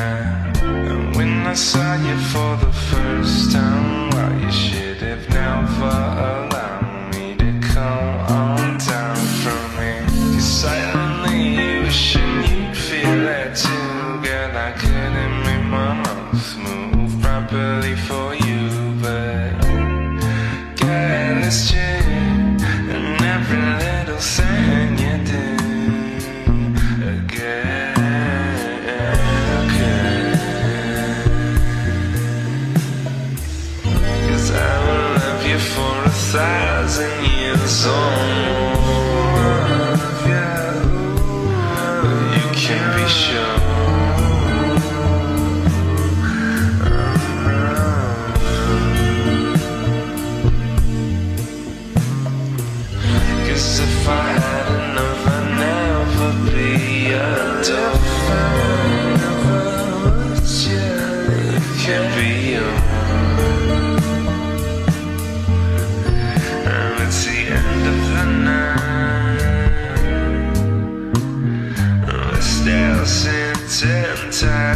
And when I saw you for the first time Well, you should have never allowed me to come on down from here. Cause silently wishing you'd feel that too Girl, I couldn't make my mouth move properly for you thousand years or more You can be sure. Cause if I had enough I'd never be a You can be inside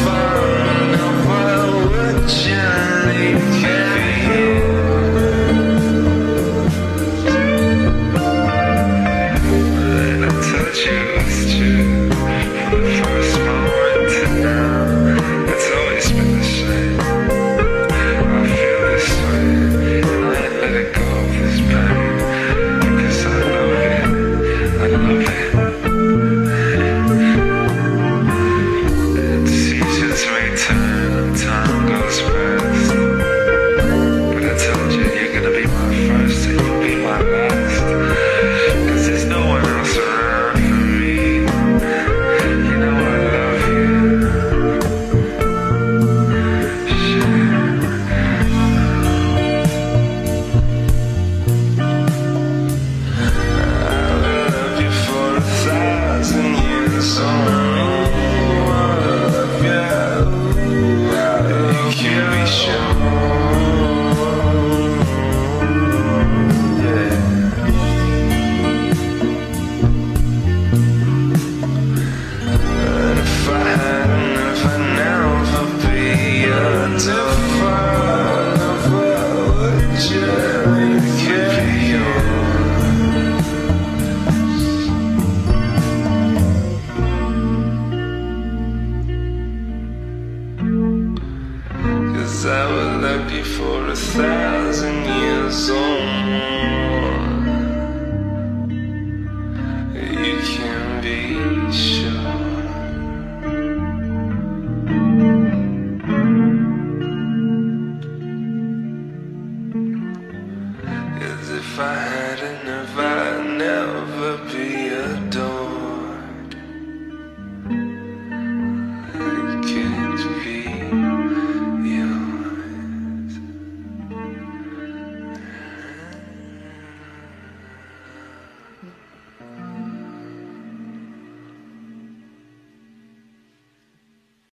far I would love you for a thousand years or more You can be sure. As if I